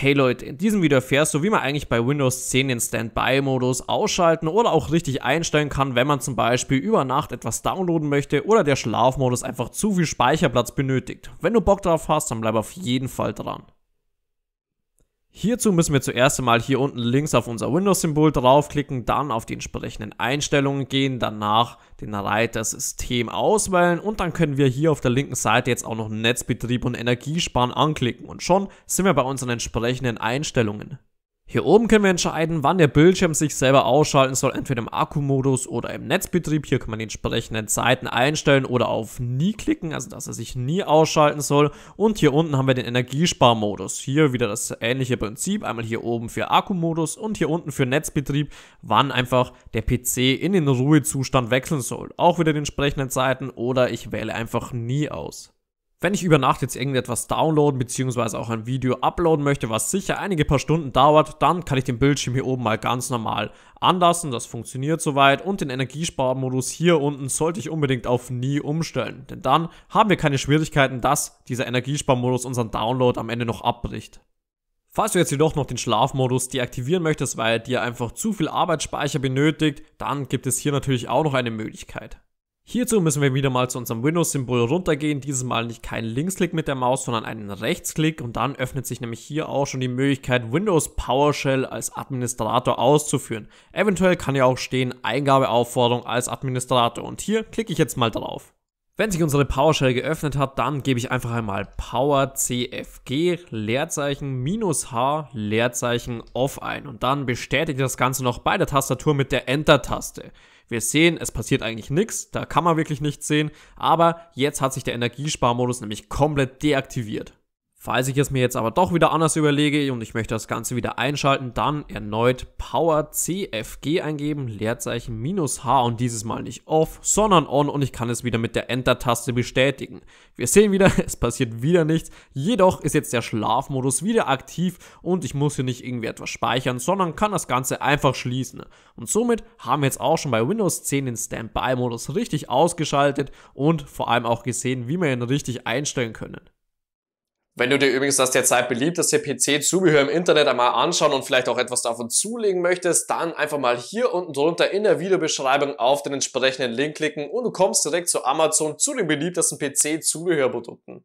Hey Leute, in diesem Video erfährst du, wie man eigentlich bei Windows 10 den Standby-Modus ausschalten oder auch richtig einstellen kann, wenn man zum Beispiel über Nacht etwas downloaden möchte oder der Schlafmodus einfach zu viel Speicherplatz benötigt. Wenn du Bock drauf hast, dann bleib auf jeden Fall dran. Hierzu müssen wir zuerst einmal hier unten links auf unser Windows-Symbol draufklicken, dann auf die entsprechenden Einstellungen gehen, danach den Reiter System auswählen und dann können wir hier auf der linken Seite jetzt auch noch Netzbetrieb und Energiesparen anklicken und schon sind wir bei unseren entsprechenden Einstellungen. Hier oben können wir entscheiden, wann der Bildschirm sich selber ausschalten soll, entweder im Akkumodus oder im Netzbetrieb. Hier kann man die entsprechenden Zeiten einstellen oder auf nie klicken, also dass er sich nie ausschalten soll. Und hier unten haben wir den Energiesparmodus. Hier wieder das ähnliche Prinzip, einmal hier oben für Akkumodus und hier unten für Netzbetrieb, wann einfach der PC in den Ruhezustand wechseln soll. Auch wieder die entsprechenden Zeiten oder ich wähle einfach nie aus. Wenn ich über Nacht jetzt irgendetwas downloaden bzw. auch ein Video uploaden möchte, was sicher einige paar Stunden dauert, dann kann ich den Bildschirm hier oben mal ganz normal anlassen. Das funktioniert soweit und den Energiesparmodus hier unten sollte ich unbedingt auf nie umstellen. Denn dann haben wir keine Schwierigkeiten, dass dieser Energiesparmodus unseren Download am Ende noch abbricht. Falls du jetzt jedoch noch den Schlafmodus deaktivieren möchtest, weil dir einfach zu viel Arbeitsspeicher benötigt, dann gibt es hier natürlich auch noch eine Möglichkeit. Hierzu müssen wir wieder mal zu unserem Windows-Symbol runtergehen. Dieses Mal nicht keinen Linksklick mit der Maus, sondern einen Rechtsklick. Und dann öffnet sich nämlich hier auch schon die Möglichkeit, Windows PowerShell als Administrator auszuführen. Eventuell kann ja auch stehen, Eingabeaufforderung als Administrator. Und hier klicke ich jetzt mal drauf. Wenn sich unsere PowerShell geöffnet hat, dann gebe ich einfach einmal PowerCFG Leerzeichen minus H Leerzeichen off ein und dann bestätige das Ganze noch bei der Tastatur mit der Enter-Taste. Wir sehen, es passiert eigentlich nichts, da kann man wirklich nichts sehen, aber jetzt hat sich der Energiesparmodus nämlich komplett deaktiviert. Falls ich es mir jetzt aber doch wieder anders überlege und ich möchte das Ganze wieder einschalten, dann erneut Power CFG eingeben, Leerzeichen minus H und dieses Mal nicht off, sondern on und ich kann es wieder mit der Enter-Taste bestätigen. Wir sehen wieder, es passiert wieder nichts, jedoch ist jetzt der Schlafmodus wieder aktiv und ich muss hier nicht irgendwie etwas speichern, sondern kann das Ganze einfach schließen. Und somit haben wir jetzt auch schon bei Windows 10 den Standby-Modus richtig ausgeschaltet und vor allem auch gesehen, wie wir ihn richtig einstellen können. Wenn du dir übrigens das derzeit beliebteste PC-Zubehör im Internet einmal anschauen und vielleicht auch etwas davon zulegen möchtest, dann einfach mal hier unten drunter in der Videobeschreibung auf den entsprechenden Link klicken und du kommst direkt zu Amazon zu den beliebtesten PC-Zubehörprodukten.